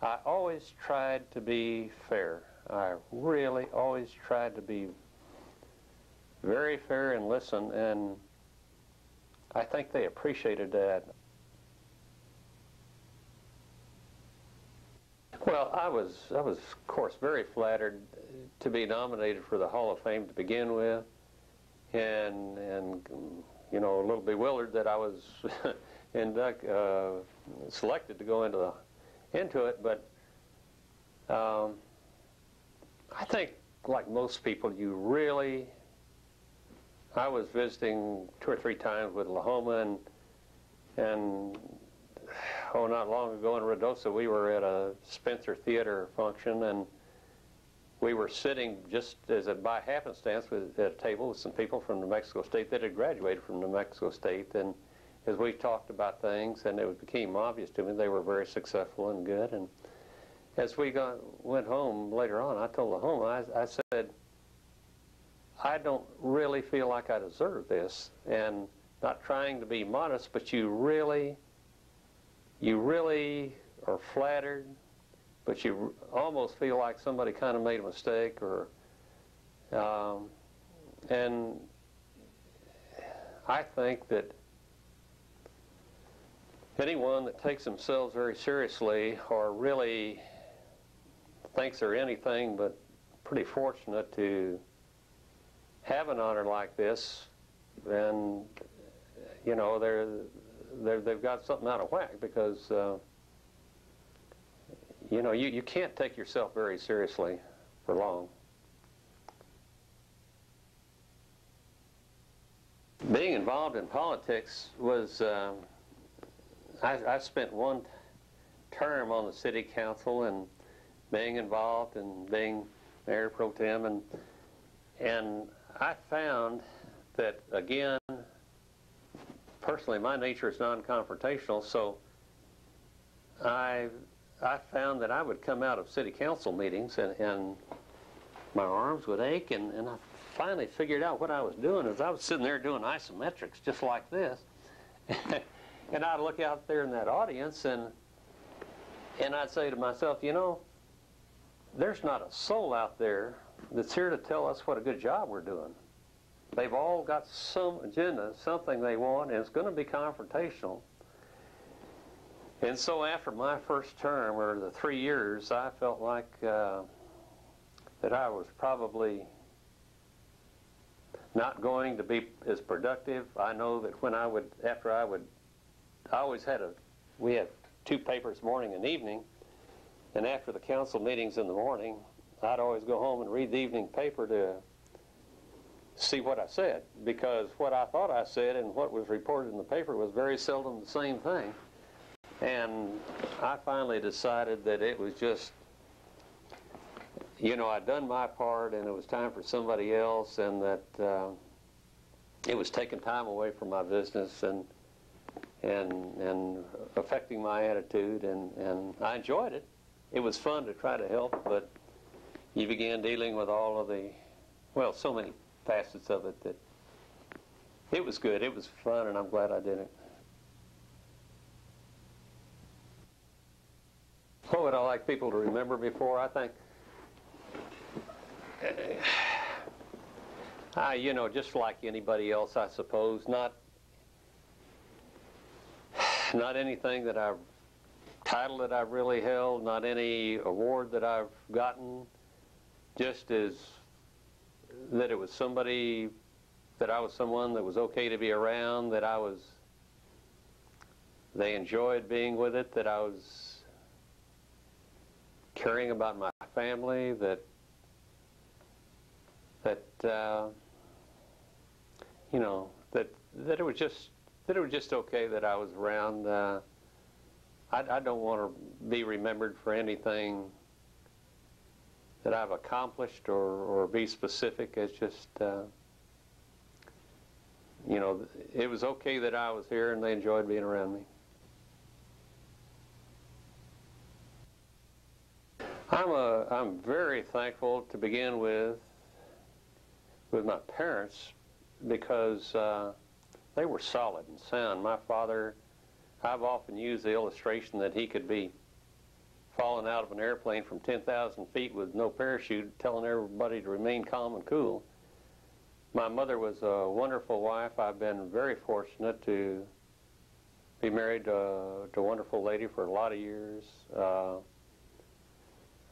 I always tried to be fair. I really always tried to be very fair and listen, and I think they appreciated that. Well, I was, I was, of course, very flattered to be nominated for the Hall of Fame to begin with, and and you know a little bewildered that I was induct, uh, selected to go into the into it. But um, I think, like most people, you really. I was visiting two or three times with Lahoma and and oh, not long ago in Ruidoso, we were at a Spencer Theater function, and we were sitting just as a, by happenstance with, at a table with some people from New Mexico State that had graduated from New Mexico State, and as we talked about things, and it became obvious to me they were very successful and good, and as we got, went home later on, I told Lahoma, I, I said, I don't really feel like I deserve this, and not trying to be modest, but you really you really are flattered, but you almost feel like somebody kind of made a mistake or, um, and I think that anyone that takes themselves very seriously or really thinks they're anything but pretty fortunate to have an honor like this, then, you know, they're, they've got something out of whack because, uh, you know, you, you can't take yourself very seriously for long. Being involved in politics was, uh, I, I spent one term on the city council and being involved and being mayor pro tem and and I found that again personally, my nature is non-confrontational, so I, I found that I would come out of city council meetings and, and my arms would ache, and, and I finally figured out what I was doing is I was sitting there doing isometrics just like this. and I'd look out there in that audience and and I'd say to myself, you know, there's not a soul out there that's here to tell us what a good job we're doing. They've all got some agenda, something they want, and it's going to be confrontational. And so after my first term, or the three years, I felt like uh, that I was probably not going to be as productive. I know that when I would, after I would, I always had a, we had two papers morning and evening, and after the council meetings in the morning, I'd always go home and read the evening paper to see what I said because what I thought I said and what was reported in the paper was very seldom the same thing. And I finally decided that it was just, you know, I'd done my part and it was time for somebody else and that uh, it was taking time away from my business and and and affecting my attitude and, and I enjoyed it. It was fun to try to help, but you began dealing with all of the, well, so many facets of it that it was good. It was fun, and I'm glad I did it. What would I like people to remember before? I think, uh, you know, just like anybody else, I suppose, not not anything that I've title that I've really held, not any award that I've gotten, just as that it was somebody, that I was someone that was okay to be around, that I was, they enjoyed being with it, that I was caring about my family, that, that, uh, you know, that, that it was just, that it was just okay that I was around. Uh, I, I don't want to be remembered for anything that I've accomplished or, or be specific. It's just, uh, you know, it was okay that I was here and they enjoyed being around me. I'm, a, I'm very thankful to begin with with my parents because uh, they were solid and sound. My father, I've often used the illustration that he could be falling out of an airplane from 10,000 feet with no parachute, telling everybody to remain calm and cool. My mother was a wonderful wife. I've been very fortunate to be married uh, to a wonderful lady for a lot of years. Uh,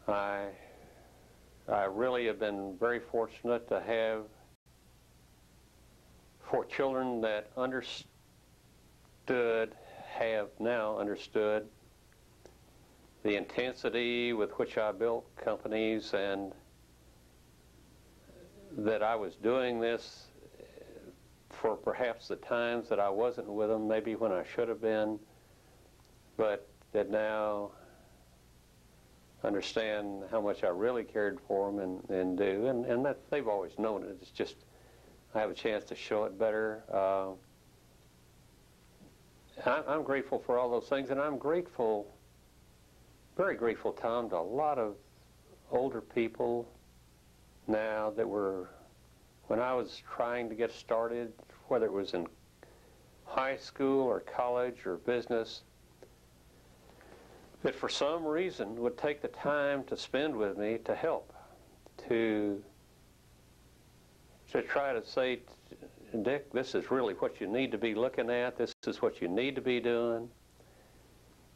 I I really have been very fortunate to have four children that understood, have now understood the intensity with which I built companies and that I was doing this for perhaps the times that I wasn't with them, maybe when I should have been, but that now understand how much I really cared for them and, and do, and, and that they've always known it. It's just I have a chance to show it better. Uh, I, I'm grateful for all those things, and I'm grateful, very grateful, Tom, to a lot of older people now that were, when I was trying to get started, whether it was in high school or college or business, that for some reason would take the time to spend with me to help, to to try to say, Dick, this is really what you need to be looking at. This is what you need to be doing.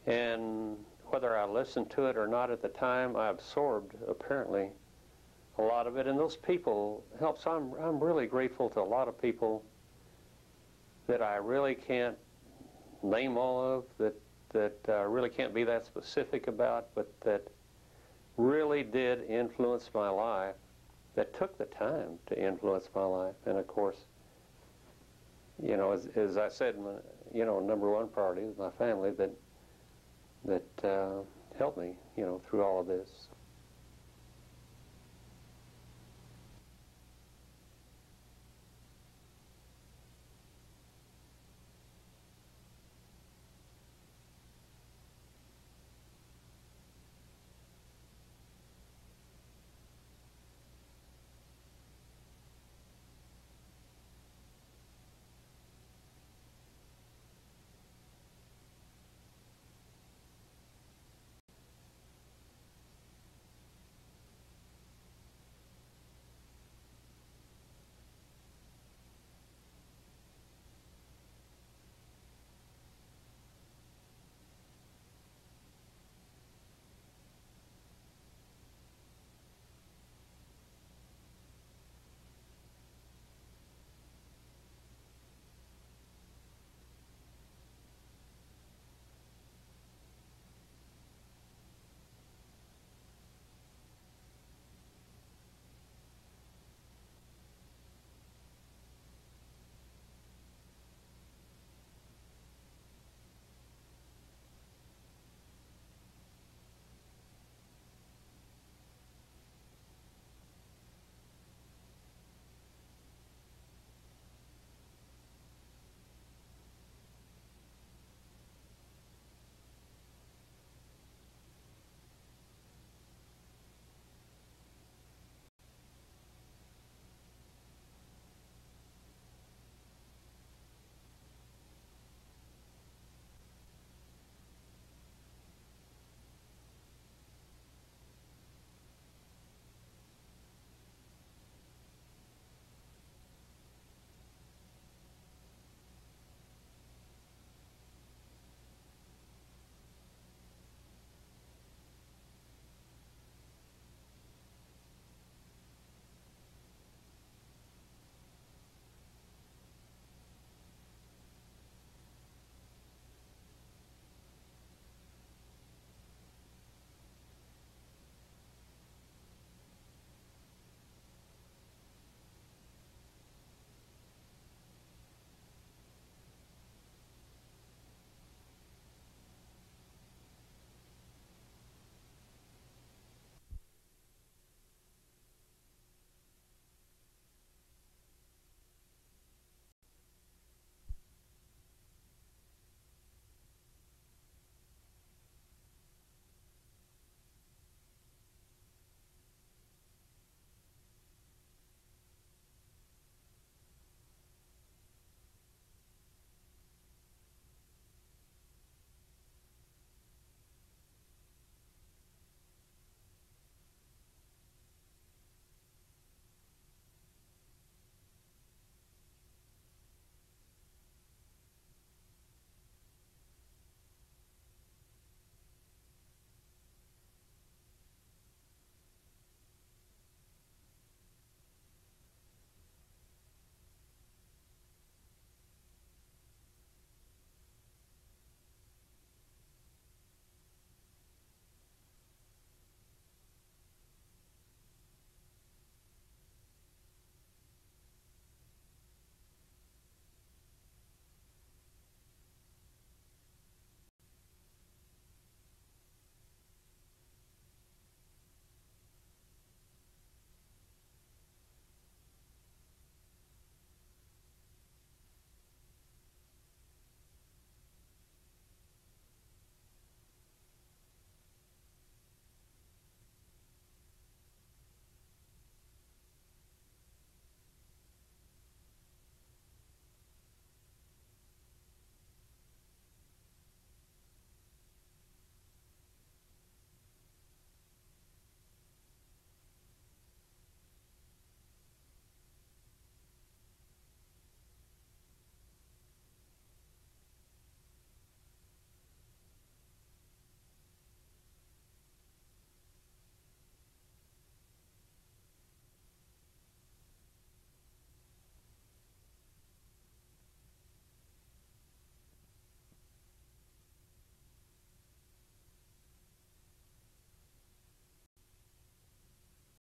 And whether I listened to it or not at the time, I absorbed apparently a lot of it. And those people help. So I'm I'm really grateful to a lot of people that I really can't name all of that that uh, really can't be that specific about, but that really did influence my life, that took the time to influence my life. And of course, you know, as, as I said, my, you know, number one priority is my family that that uh, helped me, you know, through all of this.